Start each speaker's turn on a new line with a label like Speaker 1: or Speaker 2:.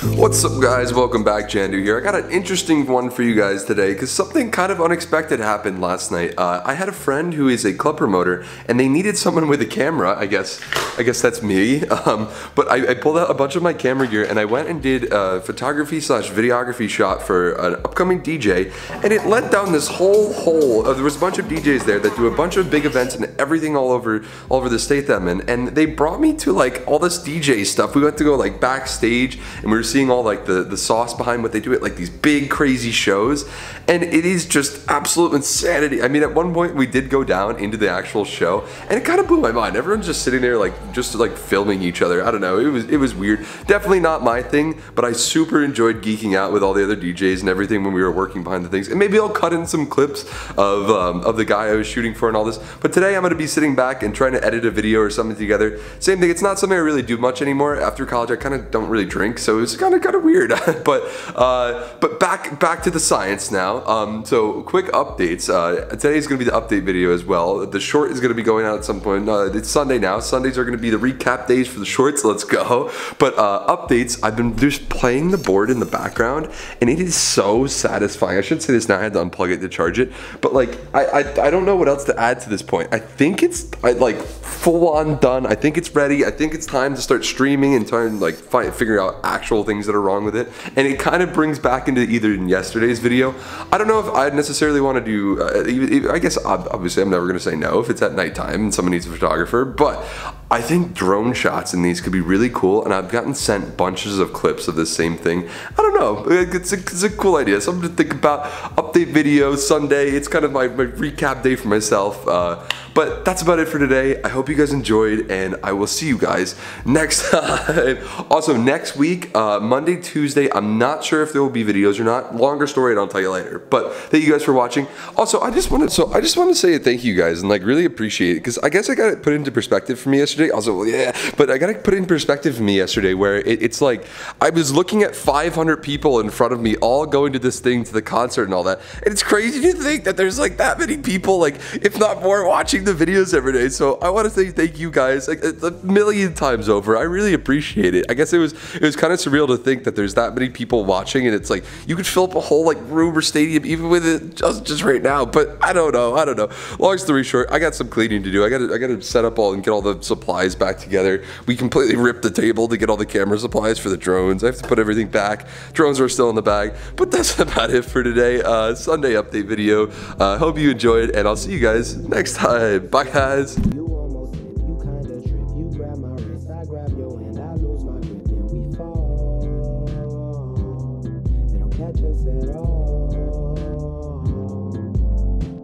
Speaker 1: What's up guys, welcome back, Jando here. I got an interesting one for you guys today because something kind of unexpected happened last night. Uh, I had a friend who is a club promoter and they needed someone with a camera, I guess I guess that's me. Um, but I, I, pulled out a bunch of my camera gear and I went and did a photography slash videography shot for an upcoming DJ and it led down this whole hole. Of, there was a bunch of DJs there that do a bunch of big events and everything all over all over the state that I'm in and they brought me to like all this DJ stuff. We went to go like backstage and we were seeing all like the, the sauce behind what they do at like these big crazy shows and it is just absolute insanity. I mean at one point we did go down into the actual show and it kind of blew my mind. Everyone's just sitting there like just like filming each other. I don't know. It was it was weird. Definitely not my thing, but I super enjoyed geeking out with all the other DJs and everything when we were working behind the things. And maybe I'll cut in some clips of um, of the guy I was shooting for and all this. But today I'm to be sitting back and trying to edit a video or something together. Same thing. It's not something I really do much anymore. After college, I kind of don't really drink, so it's kind of kind of weird. but uh, but back back to the science now. Um, so quick updates. Uh, today is going to be the update video as well. The short is going to be going out at some point. Uh, it's Sunday now. Sundays are going to be the recap days for the shorts. Let's go. But uh, updates. I've been just playing the board in the background, and it is so satisfying. I should say this now. I had to unplug it to charge it. But like I I, I don't know what else to add to this point. I think it's I, like full on done. I think it's ready. I think it's time to start streaming and trying like find, figure out actual things that are wrong with it. And it kind of brings back into either in yesterday's video. I don't know if I'd necessarily want to do, uh, I guess obviously I'm never going to say no if it's at nighttime and someone needs a photographer, but I think drone shots in these could be really cool, and I've gotten sent bunches of clips of this same thing. I don't know, it's a, it's a cool idea. Something to think about. Update video, Sunday, it's kind of my, my recap day for myself. Uh, but that's about it for today. I hope you guys enjoyed, and I will see you guys next time. also, next week, uh, Monday, Tuesday, I'm not sure if there will be videos or not. Longer story, and I'll tell you later. But thank you guys for watching. Also, I just wanted, so I just want to say thank you guys and like really appreciate it because I guess I got it put into perspective for me yesterday. Also, well, yeah, but I got to put it in perspective for me yesterday where it, it's like I was looking at 500 people in front of me all going to this thing to the concert and all that, and it's crazy to think that there's like that many people, like if not more, watching the videos every day. So I want to say thank you guys like a million times over. I really appreciate it. I guess it was it was kind of surreal to think that there's that many people watching and it's like you could fill up a whole like room or stadium even with it just just right now. But I don't know. I don't know. Long story short, I got some cleaning to do. I got I got to set up all and get all the supplies back together. We completely ripped the table to get all the camera supplies for the drones. I have to put everything back. Drones are still in the bag. But that's about it for today. Uh, Sunday update video. Uh, hope you enjoyed and I'll see you guys next time. Bye, guys. catch us at all.